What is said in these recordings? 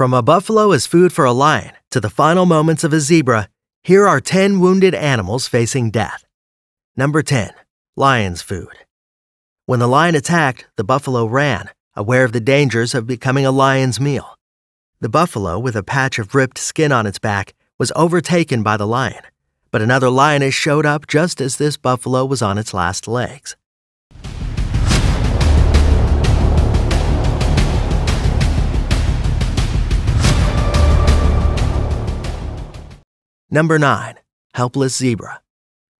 From a buffalo as food for a lion to the final moments of a zebra, here are 10 wounded animals facing death. Number 10. Lion's food. When the lion attacked, the buffalo ran, aware of the dangers of becoming a lion's meal. The buffalo, with a patch of ripped skin on its back, was overtaken by the lion, but another lioness showed up just as this buffalo was on its last legs. Number 9. Helpless Zebra.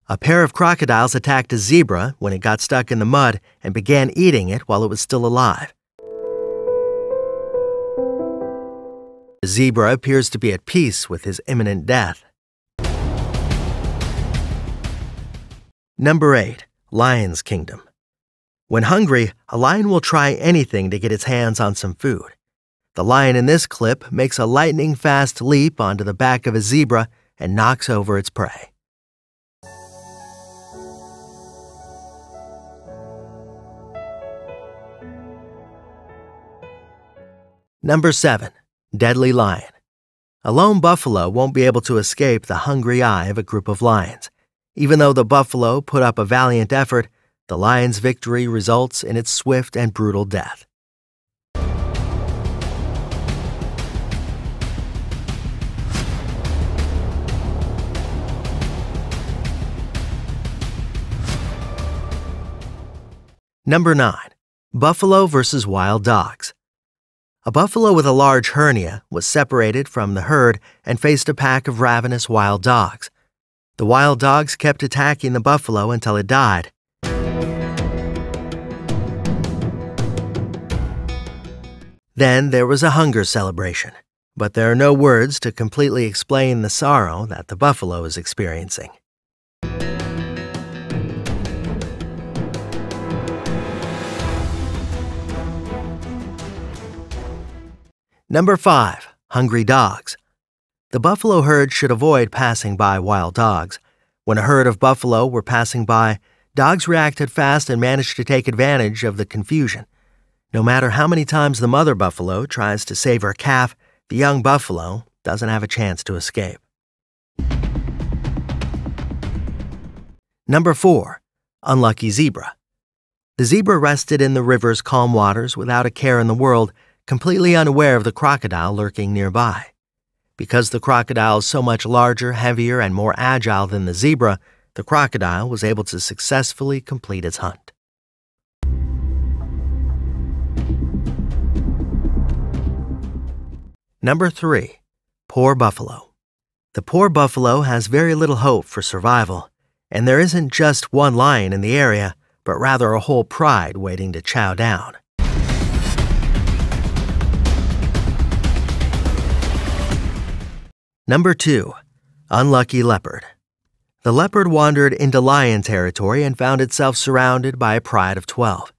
A pair of crocodiles attacked a zebra when it got stuck in the mud and began eating it while it was still alive. The zebra appears to be at peace with his imminent death. Number 8. Lion's Kingdom. When hungry, a lion will try anything to get its hands on some food. The lion in this clip makes a lightning fast leap onto the back of a zebra and knocks over its prey. Number 7. Deadly Lion. A lone buffalo won't be able to escape the hungry eye of a group of lions. Even though the buffalo put up a valiant effort, the lion's victory results in its swift and brutal death. Number 9. Buffalo versus Wild Dogs. A buffalo with a large hernia was separated from the herd and faced a pack of ravenous wild dogs. The wild dogs kept attacking the buffalo until it died. Then there was a hunger celebration, but there are no words to completely explain the sorrow that the buffalo is experiencing. Number 5. Hungry Dogs. The buffalo herd should avoid passing by wild dogs. When a herd of buffalo were passing by, dogs reacted fast and managed to take advantage of the confusion. No matter how many times the mother buffalo tries to save her calf, the young buffalo doesn't have a chance to escape. Number 4. Unlucky Zebra. The zebra rested in the river's calm waters without a care in the world completely unaware of the crocodile lurking nearby. Because the crocodile is so much larger, heavier, and more agile than the zebra, the crocodile was able to successfully complete its hunt. Number 3. Poor Buffalo. The poor buffalo has very little hope for survival, and there isn't just one lion in the area, but rather a whole pride waiting to chow down. Number 2. Unlucky Leopard. The leopard wandered into lion territory and found itself surrounded by a pride of 12.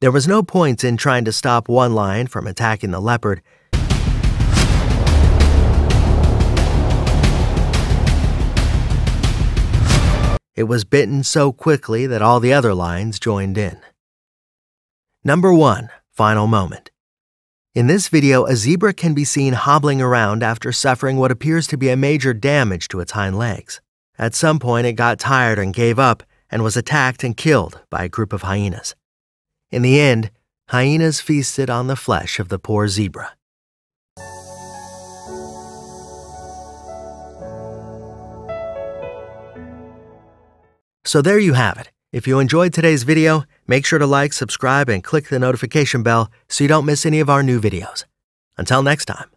There was no point in trying to stop one lion from attacking the leopard. It was bitten so quickly that all the other lions joined in. Number 1. Final Moment. In this video, a zebra can be seen hobbling around after suffering what appears to be a major damage to its hind legs. At some point, it got tired and gave up and was attacked and killed by a group of hyenas. In the end, hyenas feasted on the flesh of the poor zebra. So there you have it. If you enjoyed today's video, make sure to like, subscribe, and click the notification bell so you don't miss any of our new videos. Until next time.